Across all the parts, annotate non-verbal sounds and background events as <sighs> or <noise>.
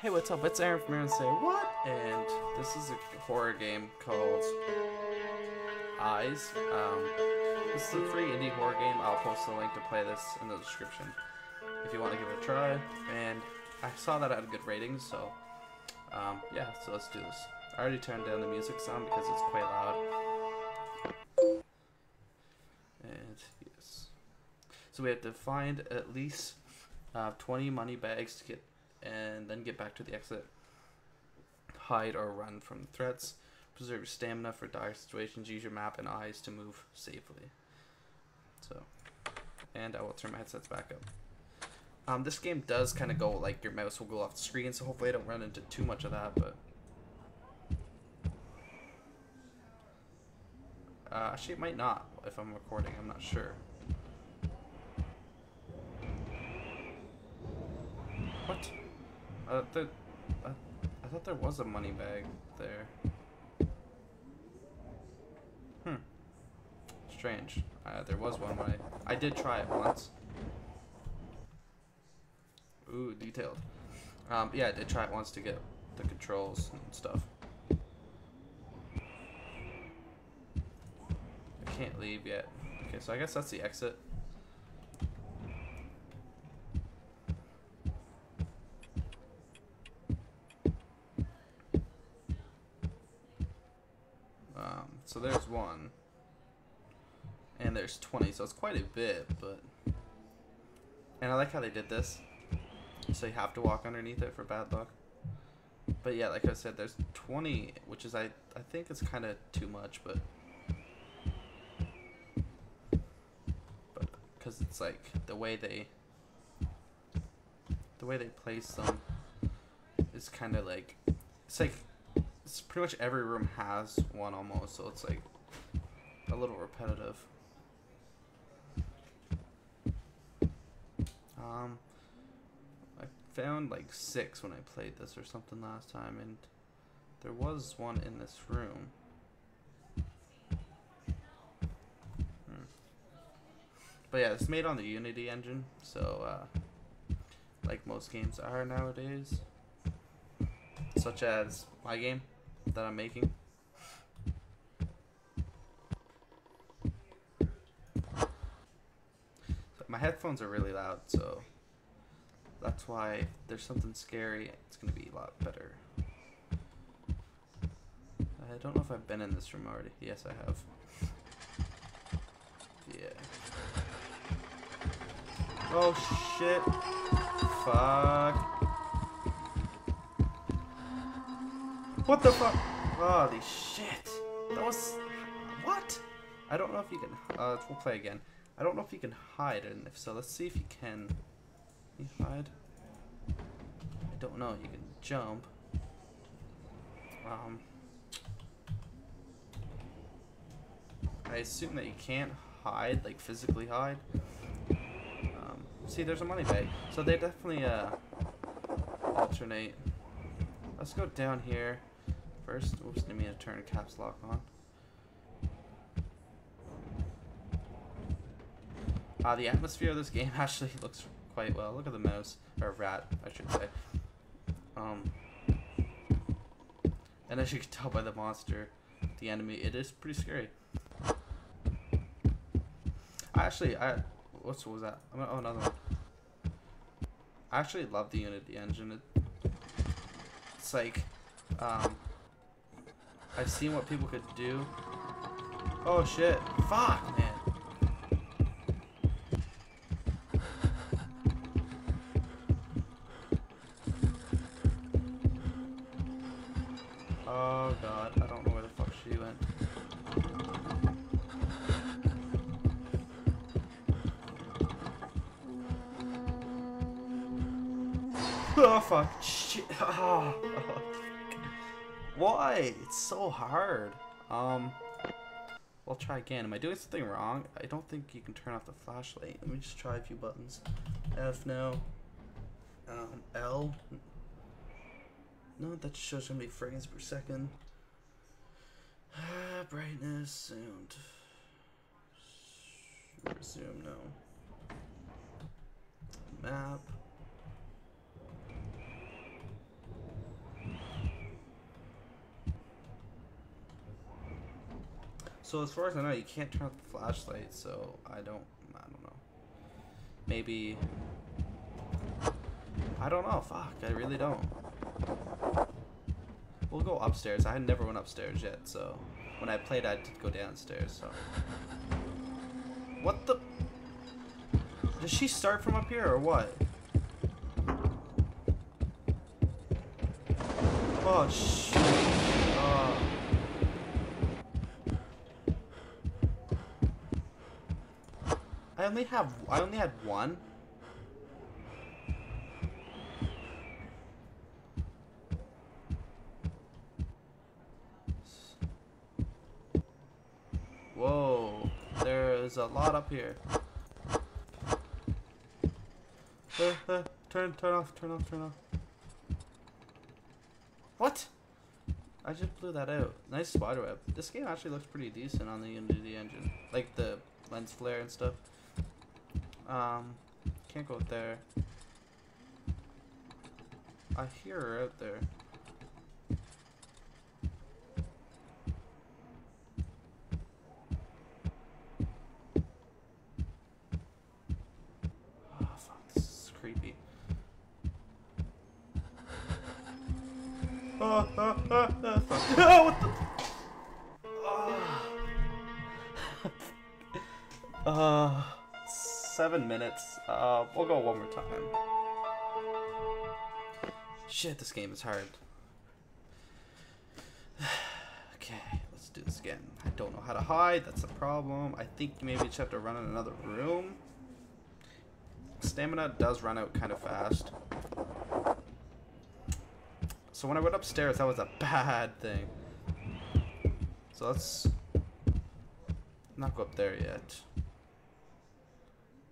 Hey, what's up? It's Aaron from Aaron Say What? And this is a horror game called Eyes. Um, this is a free indie horror game. I'll post the link to play this in the description if you want to give it a try. And I saw that it had good ratings, so um, yeah, so let's do this. I already turned down the music sound because it's quite loud. And yes. So we have to find at least uh, 20 money bags to get and then get back to the exit. Hide or run from threats. Preserve your stamina for dire situations. Use your map and eyes to move safely. So, and I will turn my headsets back up. Um, this game does kind of go like your mouse will go off the screen, so hopefully I don't run into too much of that, but. Uh, actually, it might not if I'm recording, I'm not sure. What? Uh, the, uh, I thought there was a money bag there. Hmm. Strange. Uh, there was one when I... I did try it once. Ooh, detailed. Um, yeah, I did try it once to get the controls and stuff. I can't leave yet. Okay, so I guess that's the exit. Um, so there's one. And there's 20, so it's quite a bit, but... And I like how they did this. So you have to walk underneath it for bad luck. But yeah, like I said, there's 20, which is, I, I think it's kind of too much, but... But, because it's like, the way they... The way they place them is kind of like... It's like it's pretty much every room has one almost, so it's like a little repetitive. Um, I found like six when I played this or something last time, and there was one in this room. Hmm. But yeah, it's made on the Unity engine, so uh, like most games are nowadays, such as my game that I'm making. My headphones are really loud, so that's why there's something scary, it's gonna be a lot better. I don't know if I've been in this room already. Yes, I have. Yeah. Oh shit. Fuck. What the fuck? Holy shit. That was... What? I don't know if you can... Uh, we'll play again. I don't know if you can hide, and if so, let's see if you can... Can you hide? I don't know. You can jump. Um... I assume that you can't hide, like physically hide. Um, see, there's a money bag. So they definitely, uh, alternate. Let's go down here first. Oops, didn't to turn caps lock on. Uh, the atmosphere of this game <laughs> actually looks quite well. Look at the mouse, or rat, I should say. Um, and as you can tell by the monster, the enemy, it is pretty scary. I actually, I, what was that? Oh, another one. I actually love the Unity engine. It, it's like, um, I've seen what people could do. Oh shit. Fuck, man. Oh god, I don't know where the fuck she went. <laughs> Oh fuck. Shit. <laughs> Oh. Why? So hard. Um, we'll try again. Am I doing something wrong? I don't think you can turn off the flashlight. Let me just try a few buttons. F no. Um, L. No, that shows how many frames per second. Ah, Brightness, sound. Resume, no. Map. So as far as I know, you can't turn off the flashlight. So I don't. I don't know. Maybe. I don't know. Fuck. I really don't. We'll go upstairs. I never went upstairs yet, so when I played, I did go downstairs. So. What the? Does she start from up here or what? Oh shit. Oh. I only have I only had one. Whoa, there's a lot up here. Uh, uh, turn, turn off, turn off, turn off. What? I just blew that out. Nice spider web. This game actually looks pretty decent on the Unity engine. Like the lens flare and stuff. Um, can't go there. I hear her out there. Oh. Oh, oh, oh, what the? Uh, <laughs> seven minutes. Uh, we'll go one more time. Shit, this game is hard. <sighs> okay, let's do this again. I don't know how to hide. That's a problem. I think maybe just have to run in another room. Stamina does run out kind of fast. So when I went upstairs, that was a bad thing. So let's not go up there yet.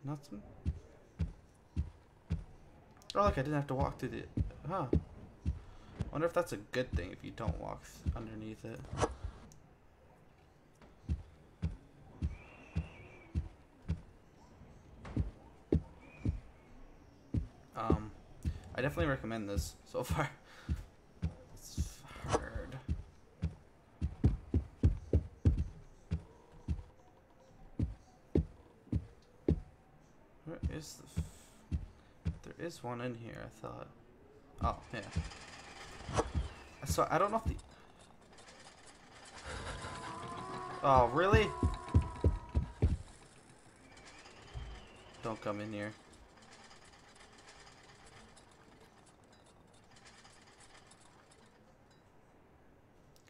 Nothing? Oh, look, I didn't have to walk through the... Huh. wonder if that's a good thing if you don't walk underneath it. Um, I definitely recommend this so far. <laughs> It's hard. Where is the? There is one in here. I thought. Oh yeah. So I don't know if the. Oh really? Don't come in here.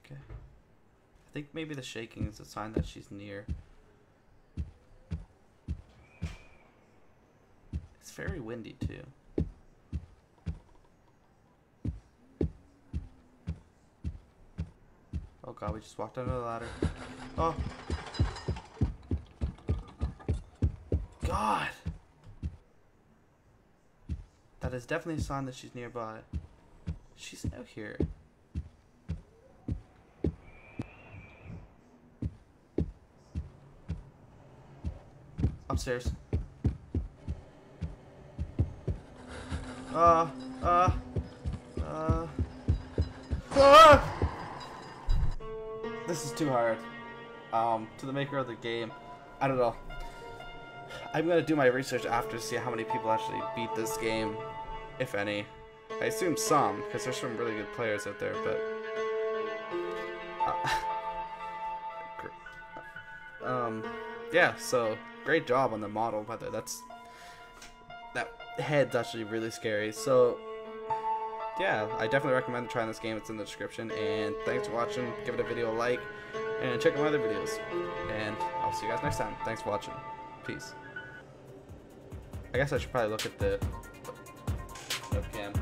Okay. I think maybe the shaking is a sign that she's near. Very windy too. Oh god, we just walked under the ladder. Oh. God. That is definitely a sign that she's nearby. She's out here. Upstairs. Uh, uh, uh. Ah! This is too hard. Um, to the maker of the game, I don't know. I'm gonna do my research after to see how many people actually beat this game, if any. I assume some, because there's some really good players out there, but... Uh, <laughs> um, yeah, so, great job on the model, whether that's... That head's actually really scary, so... Yeah, I definitely recommend trying this game, it's in the description, and thanks for watching, give it a video a like, and check out my other videos, and I'll see you guys next time. Thanks for watching. Peace. I guess I should probably look at the webcam.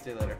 See you later.